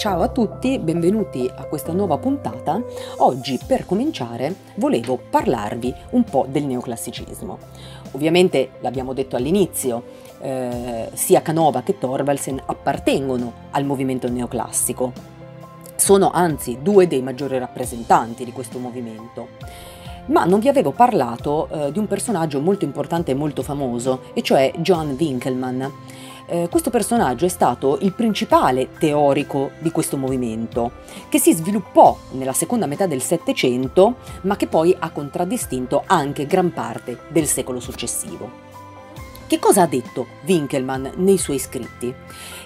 Ciao a tutti, benvenuti a questa nuova puntata. Oggi per cominciare volevo parlarvi un po' del neoclassicismo. Ovviamente l'abbiamo detto all'inizio, eh, sia Canova che Thorvaldsen appartengono al movimento neoclassico. Sono anzi due dei maggiori rappresentanti di questo movimento. Ma non vi avevo parlato eh, di un personaggio molto importante e molto famoso, e cioè John Winkelmann eh, questo personaggio è stato il principale teorico di questo movimento, che si sviluppò nella seconda metà del Settecento, ma che poi ha contraddistinto anche gran parte del secolo successivo. Che cosa ha detto Winkelmann nei suoi scritti?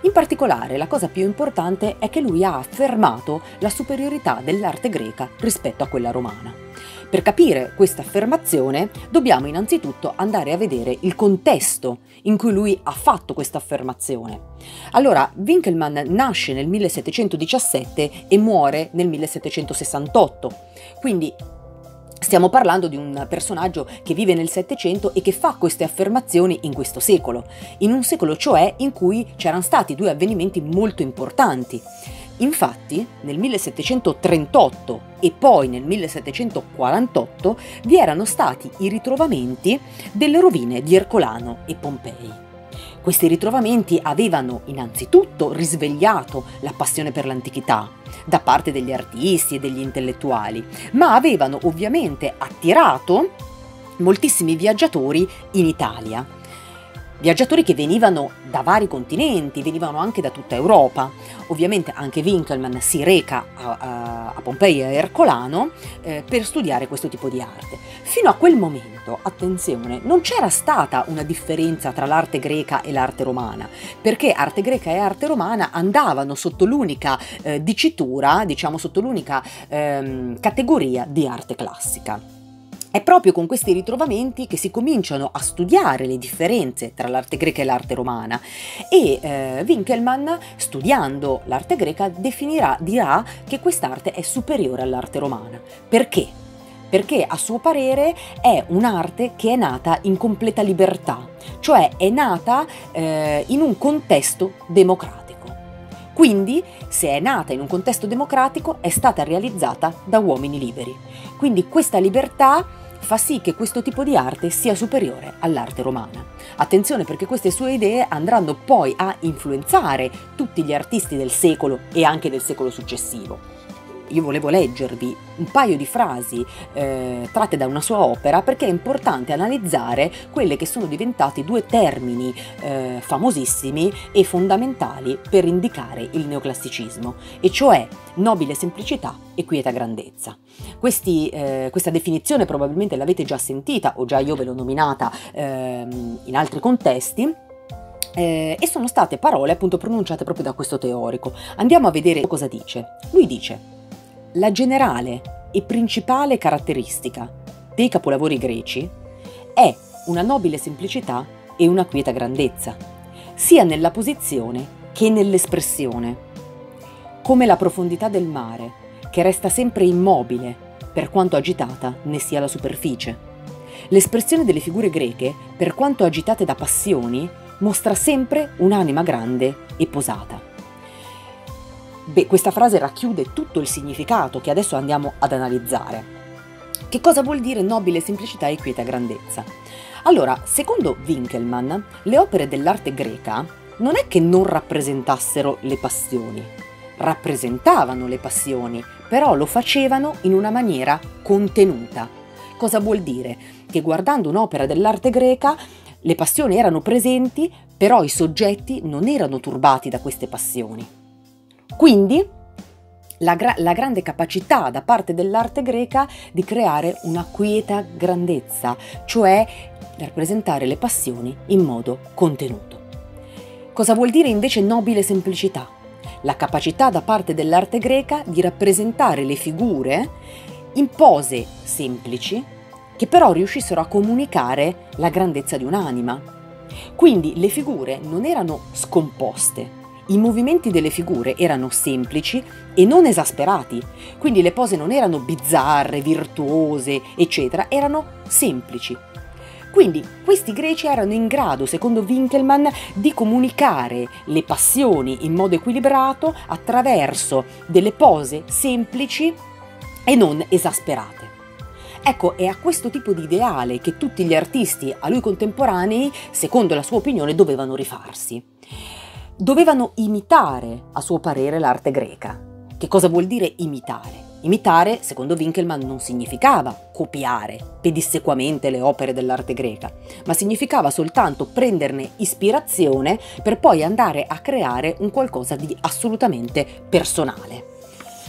In particolare la cosa più importante è che lui ha affermato la superiorità dell'arte greca rispetto a quella romana. Per capire questa affermazione dobbiamo innanzitutto andare a vedere il contesto in cui lui ha fatto questa affermazione. Allora, Winkelmann nasce nel 1717 e muore nel 1768, quindi Stiamo parlando di un personaggio che vive nel Settecento e che fa queste affermazioni in questo secolo, in un secolo cioè in cui c'erano stati due avvenimenti molto importanti. Infatti, nel 1738 e poi nel 1748 vi erano stati i ritrovamenti delle rovine di Ercolano e Pompei. Questi ritrovamenti avevano innanzitutto risvegliato la passione per l'antichità da parte degli artisti e degli intellettuali, ma avevano ovviamente attirato moltissimi viaggiatori in Italia Viaggiatori che venivano da vari continenti, venivano anche da tutta Europa. Ovviamente anche Winkelmann si reca a, a Pompei e a Ercolano eh, per studiare questo tipo di arte. Fino a quel momento, attenzione, non c'era stata una differenza tra l'arte greca e l'arte romana, perché arte greca e arte romana andavano sotto l'unica eh, dicitura, diciamo sotto l'unica ehm, categoria di arte classica. È proprio con questi ritrovamenti che si cominciano a studiare le differenze tra l'arte greca e l'arte romana e eh, Winkelmann, studiando l'arte greca, definirà, dirà che quest'arte è superiore all'arte romana. Perché? Perché a suo parere è un'arte che è nata in completa libertà, cioè è nata eh, in un contesto democratico. Quindi, se è nata in un contesto democratico, è stata realizzata da uomini liberi. Quindi questa libertà fa sì che questo tipo di arte sia superiore all'arte romana. Attenzione perché queste sue idee andranno poi a influenzare tutti gli artisti del secolo e anche del secolo successivo io volevo leggervi un paio di frasi eh, tratte da una sua opera perché è importante analizzare quelle che sono diventati due termini eh, famosissimi e fondamentali per indicare il neoclassicismo, e cioè nobile semplicità e quieta grandezza. Questi, eh, questa definizione probabilmente l'avete già sentita o già io ve l'ho nominata ehm, in altri contesti. Eh, e sono state parole appunto pronunciate proprio da questo teorico. Andiamo a vedere cosa dice. Lui dice la generale e principale caratteristica dei capolavori greci è una nobile semplicità e una quieta grandezza, sia nella posizione che nell'espressione, come la profondità del mare, che resta sempre immobile per quanto agitata ne sia la superficie. L'espressione delle figure greche, per quanto agitate da passioni, mostra sempre un'anima grande e posata. Beh, questa frase racchiude tutto il significato che adesso andiamo ad analizzare. Che cosa vuol dire nobile semplicità e quieta grandezza? Allora, secondo Winkelmann, le opere dell'arte greca non è che non rappresentassero le passioni, rappresentavano le passioni, però lo facevano in una maniera contenuta. Cosa vuol dire? Che guardando un'opera dell'arte greca le passioni erano presenti, però i soggetti non erano turbati da queste passioni. Quindi la, gra- la, grande capacità da parte dell'arte greca di creare una quieta grandezza, cioè rappresentare le passioni in modo contenuto. Cosa vuol dire invece nobile semplicità? La capacità da parte dell'arte greca di rappresentare le figure in pose semplici che però riuscissero a comunicare la grandezza di un'anima. Quindi le figure non erano scomposte, i movimenti delle figure erano semplici e non esasperati, quindi le pose non erano bizzarre, virtuose, eccetera, erano semplici. Quindi questi greci erano in grado, secondo Winkelmann, di comunicare le passioni in modo equilibrato attraverso delle pose semplici e non esasperate. Ecco, è a questo tipo di ideale che tutti gli artisti a lui contemporanei, secondo la sua opinione, dovevano rifarsi. Dovevano imitare, a suo parere, l'arte greca. Che cosa vuol dire imitare? Imitare, secondo Winkelmann, non significava copiare pedissequamente le opere dell'arte greca, ma significava soltanto prenderne ispirazione per poi andare a creare un qualcosa di assolutamente personale,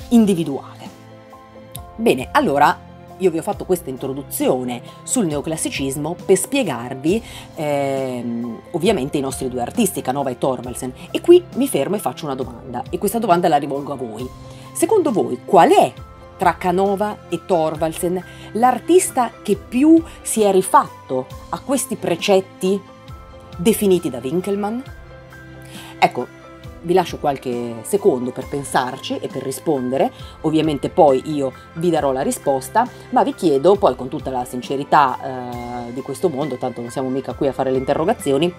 individuale. Bene, allora io vi ho fatto questa introduzione sul neoclassicismo per spiegarvi ehm, ovviamente i nostri due artisti, Canova e Thorvaldsen, e qui mi fermo e faccio una domanda, e questa domanda la rivolgo a voi. Secondo voi qual è tra Canova e Thorvaldsen l'artista che più si è rifatto a questi precetti definiti da Winkelmann? Ecco, vi lascio qualche secondo per pensarci e per rispondere, ovviamente poi io vi darò la risposta, ma vi chiedo poi con tutta la sincerità eh, di questo mondo, tanto non siamo mica qui a fare le interrogazioni,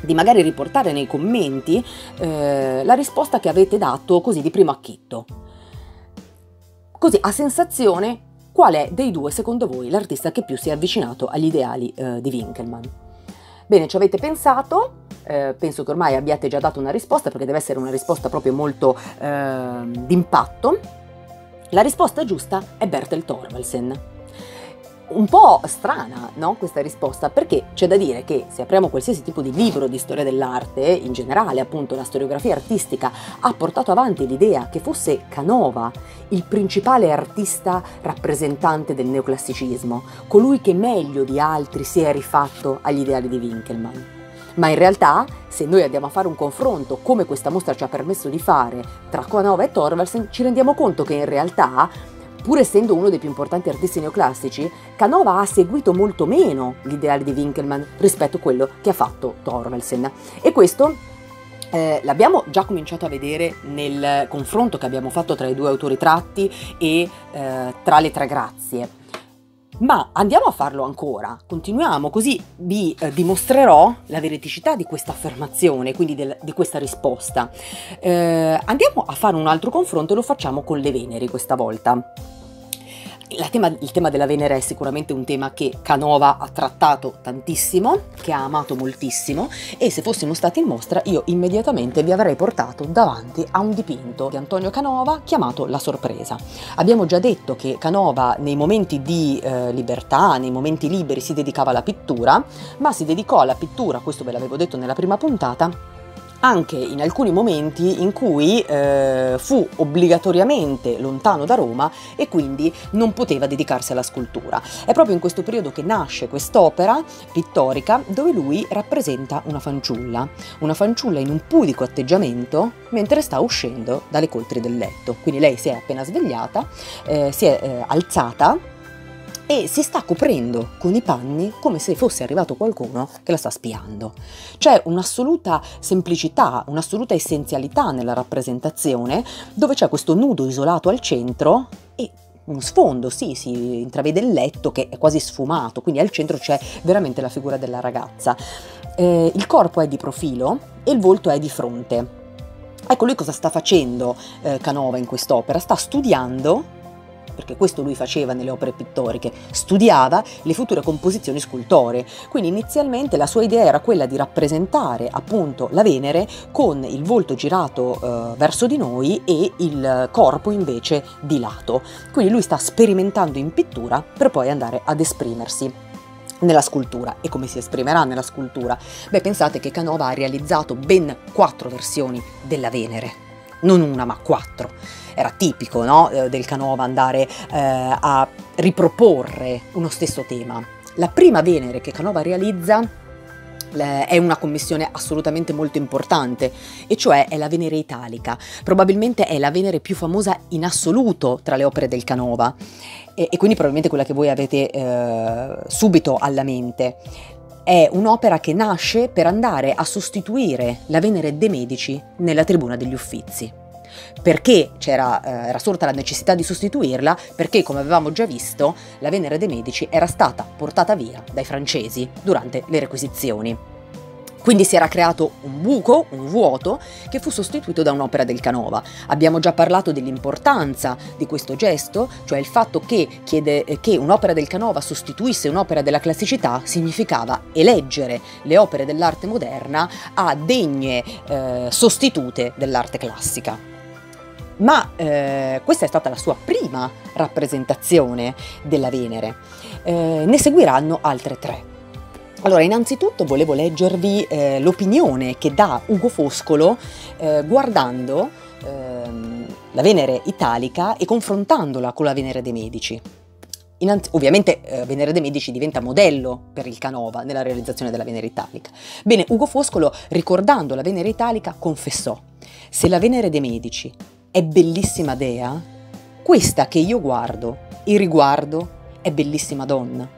di magari riportare nei commenti eh, la risposta che avete dato così di primo acchitto. Così a sensazione qual è dei due secondo voi l'artista che più si è avvicinato agli ideali eh, di Winkelmann. Bene, ci avete pensato? Eh, penso che ormai abbiate già dato una risposta perché deve essere una risposta proprio molto eh, d'impatto. La risposta giusta è Bertel Thorvaldsen un po' strana no? questa risposta perché c'è da dire che se apriamo qualsiasi tipo di libro di storia dell'arte, in generale appunto la storiografia artistica ha portato avanti l'idea che fosse Canova il principale artista rappresentante del neoclassicismo, colui che meglio di altri si è rifatto agli ideali di Winkelmann. Ma in realtà, se noi andiamo a fare un confronto, come questa mostra ci ha permesso di fare, tra Canova e Thorvaldsen, ci rendiamo conto che in realtà Pur essendo uno dei più importanti artisti neoclassici, Canova ha seguito molto meno l'ideale di Winkelmann rispetto a quello che ha fatto Thorvaldsen. E questo eh, l'abbiamo già cominciato a vedere nel confronto che abbiamo fatto tra i due autori tratti e eh, tra le tre grazie. Ma andiamo a farlo ancora, continuiamo, così vi eh, dimostrerò la veridicità di questa affermazione, quindi del, di questa risposta. Eh, andiamo a fare un altro confronto e lo facciamo con le Veneri questa volta. Tema, il tema della Venere è sicuramente un tema che Canova ha trattato tantissimo, che ha amato moltissimo e se fossimo stati in mostra io immediatamente vi avrei portato davanti a un dipinto di Antonio Canova chiamato La sorpresa. Abbiamo già detto che Canova nei momenti di eh, libertà, nei momenti liberi si dedicava alla pittura, ma si dedicò alla pittura, questo ve l'avevo detto nella prima puntata, anche in alcuni momenti in cui eh, fu obbligatoriamente lontano da Roma e quindi non poteva dedicarsi alla scultura. È proprio in questo periodo che nasce quest'opera pittorica dove lui rappresenta una fanciulla, una fanciulla in un pudico atteggiamento mentre sta uscendo dalle coltri del letto. Quindi lei si è appena svegliata, eh, si è eh, alzata e si sta coprendo con i panni come se fosse arrivato qualcuno che la sta spiando. C'è un'assoluta semplicità, un'assoluta essenzialità nella rappresentazione dove c'è questo nudo isolato al centro e uno sfondo, sì, si intravede il letto che è quasi sfumato, quindi al centro c'è veramente la figura della ragazza. Eh, il corpo è di profilo e il volto è di fronte. Ecco lui cosa sta facendo eh, Canova in quest'opera? Sta studiando perché questo lui faceva nelle opere pittoriche, studiava le future composizioni scultoree. Quindi inizialmente la sua idea era quella di rappresentare appunto la Venere con il volto girato eh, verso di noi e il corpo invece di lato. Quindi lui sta sperimentando in pittura per poi andare ad esprimersi nella scultura. E come si esprimerà nella scultura? Beh, pensate che Canova ha realizzato ben quattro versioni della Venere non una ma quattro. Era tipico no? Eh, del Canova andare eh, a riproporre uno stesso tema. La prima Venere che Canova realizza è una commissione assolutamente molto importante, e cioè è la Venere italica. Probabilmente è la Venere più famosa in assoluto tra le opere del Canova, e, e quindi probabilmente quella che voi avete eh, subito alla mente. È un'opera che nasce per andare a sostituire la Venere de' Medici nella Tribuna degli Uffizi. perché c'era, eh, era sorta la necessità di sostituirla? Perché, come avevamo già visto, la Venere dei Medici era stata portata via dai francesi durante le requisizioni. Quindi si era creato un buco, un vuoto, che fu sostituito da un'opera del Canova. Abbiamo già parlato dell'importanza di questo gesto, cioè il fatto che, chiede, che un'opera del Canova sostituisse un'opera della classicità significava eleggere le opere dell'arte moderna a degne eh, sostitute dell'arte classica. Ma eh, questa è stata la sua prima rappresentazione della Venere. Eh, ne seguiranno altre tre. Allora, innanzitutto volevo leggervi eh, l'opinione che dà Ugo Foscolo eh, guardando ehm, la Venere italica e confrontandola con la Venere dei Medici. Innanzi- ovviamente eh, Venere dei Medici diventa modello per il Canova nella realizzazione della Venere italica. Bene, Ugo Foscolo, ricordando la Venere italica, confessò: Se la Venere dei Medici è bellissima dea, questa che io guardo e riguardo è bellissima donna.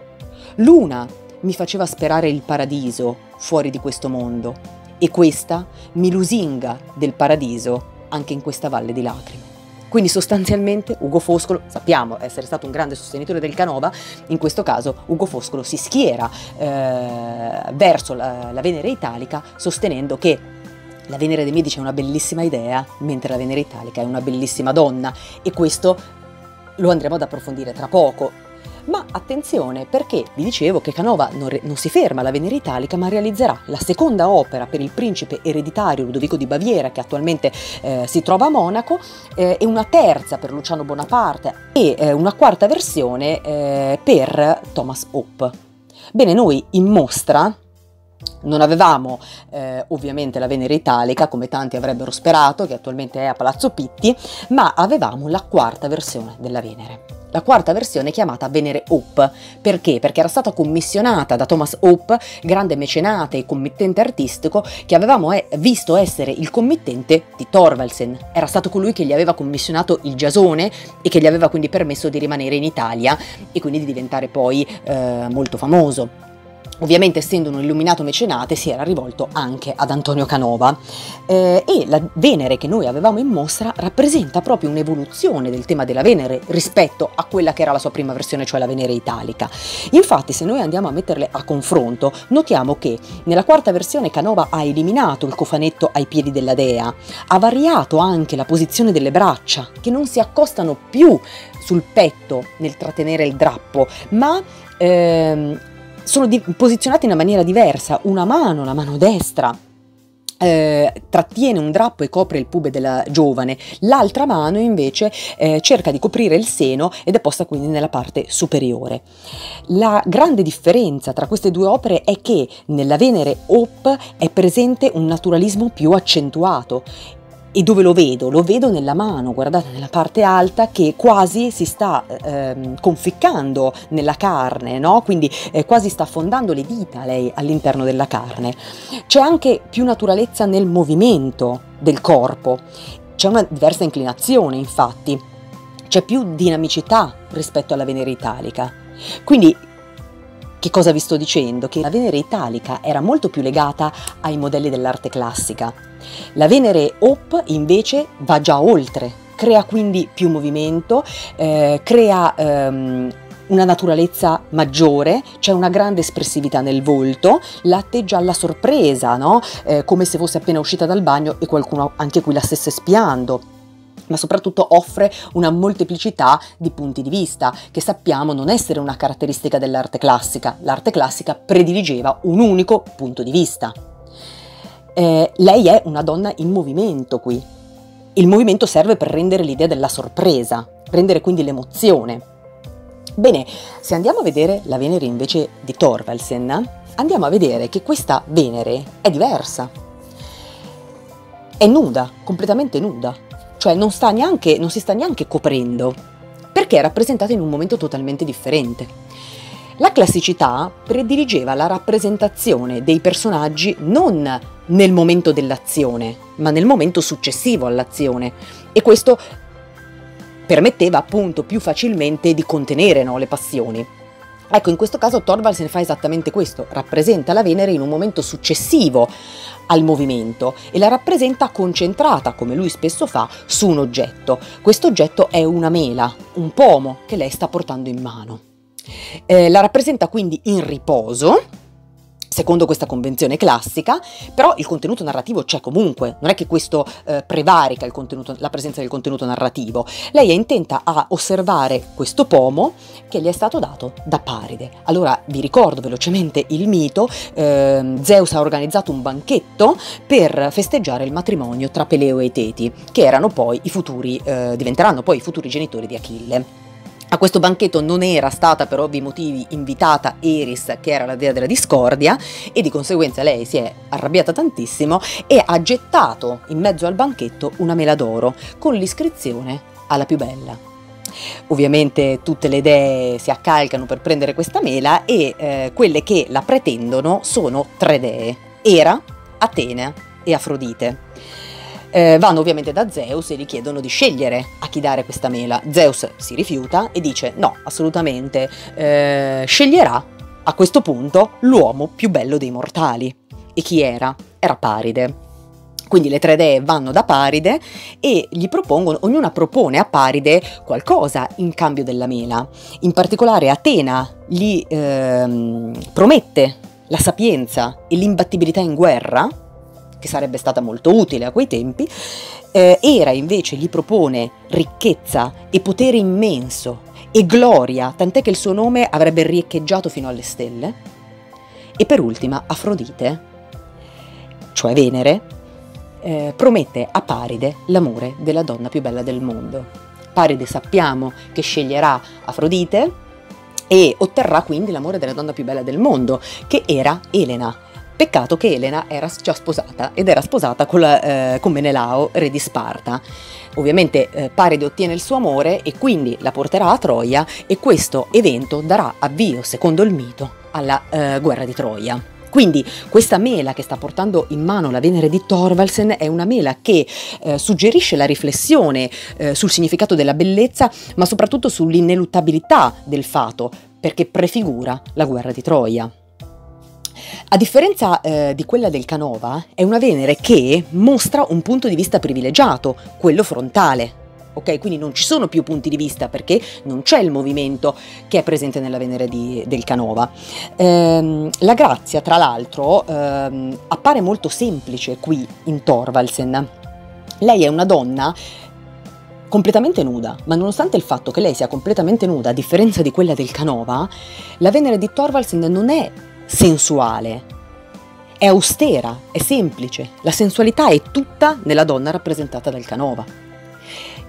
L'una mi faceva sperare il paradiso fuori di questo mondo e questa mi lusinga del paradiso anche in questa valle di lacrime. Quindi sostanzialmente Ugo Foscolo, sappiamo essere stato un grande sostenitore del Canova, in questo caso Ugo Foscolo si schiera eh, verso la, la Venere italica sostenendo che la Venere dei Medici è una bellissima idea, mentre la Venere italica è una bellissima donna e questo lo andremo ad approfondire tra poco. Ma attenzione perché vi dicevo che Canova non, re- non, si ferma alla Venere Italica ma realizzerà la seconda opera per il principe ereditario Ludovico di Baviera che attualmente eh, si trova a Monaco eh, e una terza per Luciano Bonaparte e eh, una quarta versione eh, per Thomas Hope. Bene, noi in mostra non avevamo eh, ovviamente la Venere Italica, come tanti avrebbero sperato, che attualmente è a Palazzo Pitti, ma avevamo la quarta versione della Venere. La quarta versione chiamata Venere Hope. Perché? Perché era stata commissionata da Thomas Hope, grande mecenate e committente artistico, che avevamo eh, visto essere il committente di Thorvaldsen. Era stato colui che gli aveva commissionato il giasone e che gli aveva quindi permesso di rimanere in Italia e quindi di diventare poi eh, molto famoso. Ovviamente essendo un illuminato mecenate si era rivolto anche ad Antonio Canova eh, e la Venere che noi avevamo in mostra rappresenta proprio un'evoluzione del tema della Venere rispetto a quella che era la sua prima versione, cioè la Venere italica. Infatti se noi andiamo a metterle a confronto notiamo che nella quarta versione Canova ha eliminato il cofanetto ai piedi della dea, ha variato anche la posizione delle braccia che non si accostano più sul petto nel trattenere il drappo, ma ehm, sono di- posizionati in una maniera diversa, una mano, la mano destra, eh, trattiene un drappo e copre il pube della giovane, l'altra mano invece eh, cerca di coprire il seno ed è posta quindi nella parte superiore. La grande differenza tra queste due opere è che nella Venere Hope è presente un naturalismo più accentuato e dove lo vedo? Lo vedo nella mano, guardate nella parte alta che quasi si sta ehm, conficcando nella carne, no? quindi eh, quasi sta affondando le dita lei all'interno della carne. C'è anche più naturalezza nel movimento del corpo, c'è una diversa inclinazione infatti, c'è più dinamicità rispetto alla Venere italica. Quindi che cosa vi sto dicendo? Che la Venere italica era molto più legata ai modelli dell'arte classica. La Venere Hope invece va già oltre, crea quindi più movimento, eh, crea ehm, una naturalezza maggiore, c'è una grande espressività nel volto, l'atteggia alla sorpresa, no? eh, come se fosse appena uscita dal bagno e qualcuno anche qui la stesse spiando ma soprattutto offre una molteplicità di punti di vista, che sappiamo non essere una caratteristica dell'arte classica. L'arte classica prediligeva un unico punto di vista. Eh, lei è una donna in movimento qui. Il movimento serve per rendere l'idea della sorpresa, rendere quindi l'emozione. Bene, se andiamo a vedere la Venere invece di Thorvaldsen, andiamo a vedere che questa Venere è diversa. È nuda, completamente nuda cioè non, neanche, non si sta neanche coprendo, perché è rappresentata in un momento totalmente differente. La classicità prediligeva la rappresentazione dei personaggi non nel momento dell'azione, ma nel momento successivo all'azione e questo permetteva appunto più facilmente di contenere no, le passioni. Ecco, in questo caso Thorvaldsen fa esattamente questo, rappresenta la Venere in un momento successivo al movimento e la rappresenta concentrata, come lui spesso fa, su un oggetto. Questo oggetto è una mela, un pomo che lei sta portando in mano. Eh, la rappresenta quindi in riposo, secondo questa convenzione classica, però il contenuto narrativo c'è comunque, non è che questo eh, prevarica la presenza del contenuto narrativo. Lei è intenta a osservare questo pomo che gli è stato dato da Paride. Allora vi ricordo velocemente il mito, eh, Zeus ha organizzato un banchetto per festeggiare il matrimonio tra Peleo e Teti, che erano poi i futuri, eh, diventeranno poi i futuri genitori di Achille. A questo banchetto non era stata per ovvi motivi invitata Eris, che era la dea della discordia, e di conseguenza lei si è arrabbiata tantissimo e ha gettato in mezzo al banchetto una mela d'oro con l'iscrizione alla più bella. Ovviamente tutte le dee si accalcano per prendere questa mela e eh, quelle che la pretendono sono tre dee, Era, Atena e Afrodite eh, vanno ovviamente da Zeus e gli chiedono di scegliere a chi dare questa mela. Zeus si rifiuta e dice no, assolutamente, eh, sceglierà a questo punto l'uomo più bello dei mortali. E chi era? Era Paride. Quindi le tre dee vanno da Paride e gli propongono, ognuna propone a Paride qualcosa in cambio della mela. In particolare Atena gli ehm, promette la sapienza e l'imbattibilità in guerra, che sarebbe stata molto utile a quei tempi, eh, Era invece gli propone ricchezza e potere immenso e gloria, tant'è che il suo nome avrebbe riecheggiato fino alle stelle. E per ultima Afrodite, cioè Venere, eh, promette a Paride l'amore della donna più bella del mondo. Paride sappiamo che sceglierà Afrodite e otterrà quindi l'amore della donna più bella del mondo, che era Elena, Peccato che Elena era già sposata ed era sposata con, la, eh, con Menelao, re di Sparta. Ovviamente eh, Paride ottiene il suo amore e quindi la porterà a Troia e questo evento darà avvio, secondo il mito, alla eh, guerra di Troia. Quindi questa mela che sta portando in mano la Venere di Thorvaldsen è una mela che eh, suggerisce la riflessione eh, sul significato della bellezza, ma soprattutto sull'ineluttabilità del fato, perché prefigura la guerra di Troia. A differenza eh, di quella del Canova, è una Venere che mostra un punto di vista privilegiato, quello frontale. Ok, quindi non ci sono più punti di vista perché non c'è il movimento che è presente nella Venere di, del Canova. Ehm, la grazia, tra l'altro, ehm, appare molto semplice qui in Thorvaldsen. Lei è una donna completamente nuda, ma nonostante il fatto che lei sia completamente nuda, a differenza di quella del Canova, la Venere di Thorvaldsen non è sensuale. È austera, è semplice, la sensualità è tutta nella donna rappresentata dal Canova.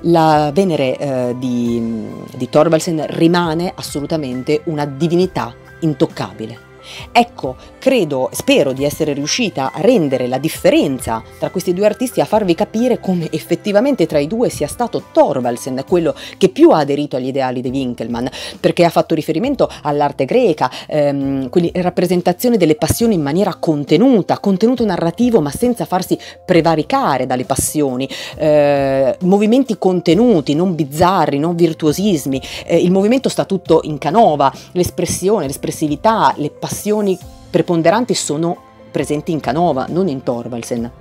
La Venere eh, di, di Thorvaldsen rimane assolutamente una divinità intoccabile. Ecco, credo, spero di essere riuscita a rendere la differenza tra questi due artisti, a farvi capire come effettivamente tra i due sia stato Thorvaldsen quello che più ha aderito agli ideali di Winkelmann, perché ha fatto riferimento all'arte greca, ehm, quindi rappresentazione delle passioni in maniera contenuta, contenuto narrativo ma senza farsi prevaricare dalle passioni, eh, movimenti contenuti, non bizzarri, non virtuosismi, eh, il movimento sta tutto in canova, l'espressione, l'espressività, le passioni passioni preponderanti sono presenti in Canova, non in Thorvaldsen.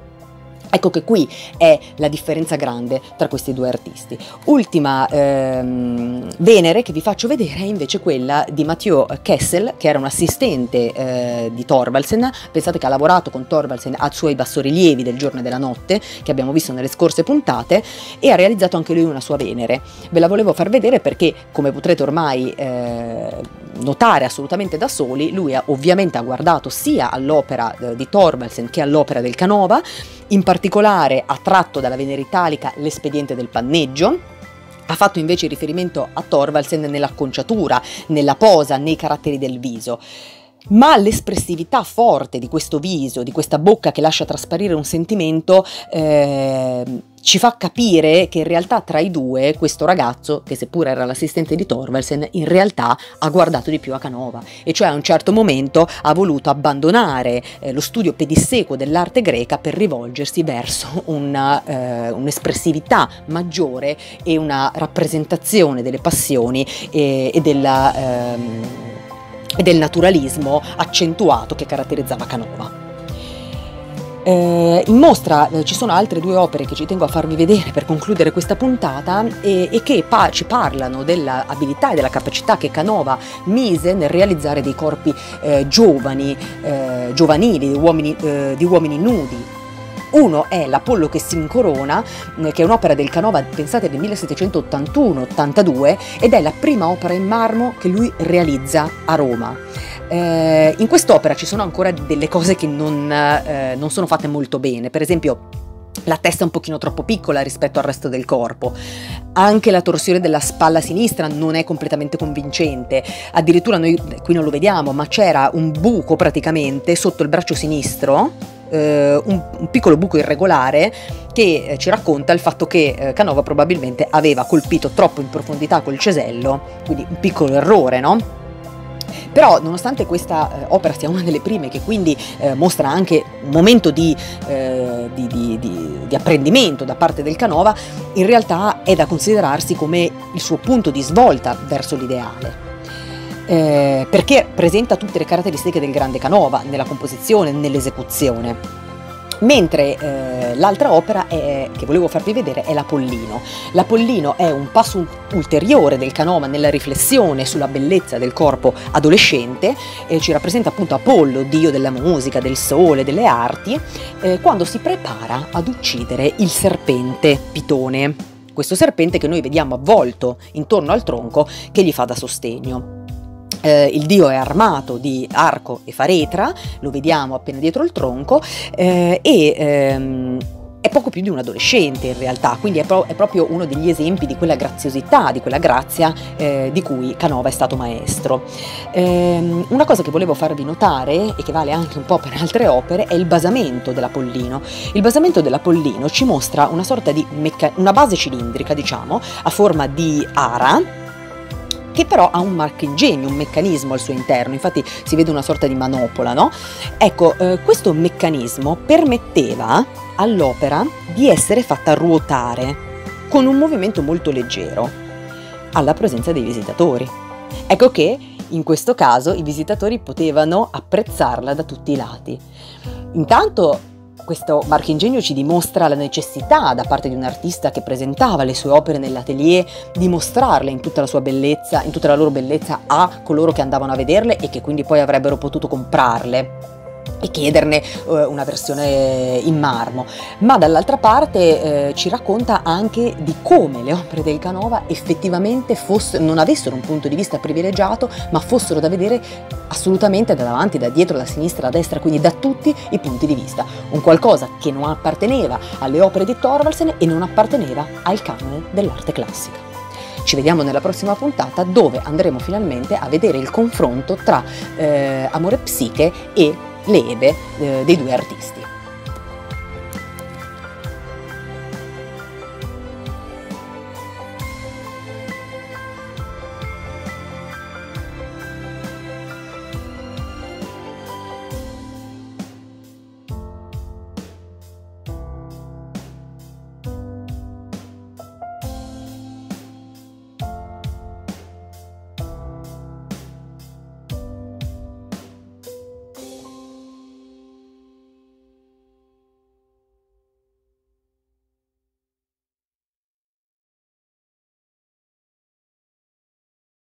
Ecco che qui è la differenza grande tra questi due artisti. Ultima ehm, Venere che vi faccio vedere è invece quella di Matthieu Kessel, che era un assistente eh, di Thorvaldsen. Pensate che ha lavorato con Thorvaldsen a suoi bassorilievi del giorno e della notte, che abbiamo visto nelle scorse puntate, e ha realizzato anche lui una sua Venere. Ve la volevo far vedere perché, come potrete ormai eh, notare assolutamente da soli, lui ha, ovviamente ha guardato sia all'opera eh, di Thorvaldsen che all'opera del Canova, in particolare ha tratto dalla Venere Italica l'espediente del panneggio, ha fatto invece riferimento a Thorvaldsen nell'acconciatura, nella posa, nei caratteri del viso ma l'espressività forte di questo viso, di questa bocca che lascia trasparire un sentimento, eh, ci fa capire che in realtà tra i due questo ragazzo, che seppur era l'assistente di Thorvaldsen, in realtà ha guardato di più a Canova. E cioè a un certo momento ha voluto abbandonare eh, lo studio pedissequo dell'arte greca per rivolgersi verso una, eh, un'espressività maggiore e una rappresentazione delle passioni e, e della... Ehm, e del naturalismo accentuato che caratterizzava Canova. Eh, in mostra eh, ci sono altre due opere che ci tengo a farvi vedere per concludere questa puntata e, e che pa- ci parlano dell'abilità e della capacità che Canova mise nel realizzare dei corpi eh, giovani, eh, giovanili, di uomini, eh, di uomini nudi, uno è L'Apollo che si incorona, eh, che è un'opera del Canova, pensate, del 1781-82, ed è la prima opera in marmo che lui realizza a Roma. Eh, in quest'opera ci sono ancora delle cose che non, eh, non sono fatte molto bene, per esempio la testa è un pochino troppo piccola rispetto al resto del corpo. Anche la torsione della spalla sinistra non è completamente convincente. Addirittura noi qui non lo vediamo, ma c'era un buco praticamente sotto il braccio sinistro, eh, un, un, piccolo buco irregolare che eh, ci racconta il fatto che eh, Canova probabilmente aveva colpito troppo in profondità col cesello, quindi un piccolo errore, no? Però nonostante questa eh, opera sia una delle prime che quindi eh, mostra anche un momento di, eh, di, di, di, apprendimento da parte del Canova, in realtà è da considerarsi come il suo punto di svolta verso l'ideale. Eh, perché presenta tutte le caratteristiche del grande Canova nella composizione, nell'esecuzione. Mentre eh, l'altra opera è, che volevo farvi vedere è l'Apollino. L'Apollino è un passo ulteriore del Canova nella riflessione sulla bellezza del corpo adolescente, eh, ci rappresenta appunto Apollo, dio della musica, del sole, delle arti, eh, quando si prepara ad uccidere il serpente Pitone. Questo serpente che noi vediamo avvolto intorno al tronco che gli fa da sostegno. Eh, il dio è armato di arco e faretra, lo vediamo appena dietro il tronco, eh, e ehm, è poco più di un adolescente in realtà, quindi è, pro- è, proprio uno degli esempi di quella graziosità, di quella grazia eh, di cui Canova è stato maestro. Ehm, una cosa che volevo farvi notare e che vale anche un po' per altre opere è il basamento dell'Apollino. Il basamento dell'Apollino ci mostra una sorta di mecca- una base cilindrica, diciamo, a forma di ara che però ha un marchingegno, un meccanismo al suo interno, infatti si vede una sorta di manopola, no? Ecco, eh, questo meccanismo permetteva all'opera di essere fatta ruotare con un movimento molto leggero, alla presenza dei visitatori. Ecco che in questo caso i visitatori potevano apprezzarla da tutti i lati. Intanto questo marchingegno ci dimostra la necessità da parte di un artista che presentava le sue opere nell'atelier di mostrarle in tutta la sua bellezza, in tutta la loro bellezza a coloro che andavano a vederle e che quindi poi avrebbero potuto comprarle e chiederne eh, una versione in marmo, ma dall'altra parte eh, ci racconta anche di come le opere del Canova effettivamente fossero, non avessero un punto di vista privilegiato, ma fossero da vedere assolutamente da davanti, da dietro, da sinistra, da destra, quindi da tutti i punti di vista. Un qualcosa che non apparteneva alle opere di Thorvaldsen e non apparteneva al canone dell'arte classica. Ci vediamo nella prossima puntata dove andremo finalmente a vedere il confronto tra eh, Amore Psiche e le ebe eh, dei due artisti.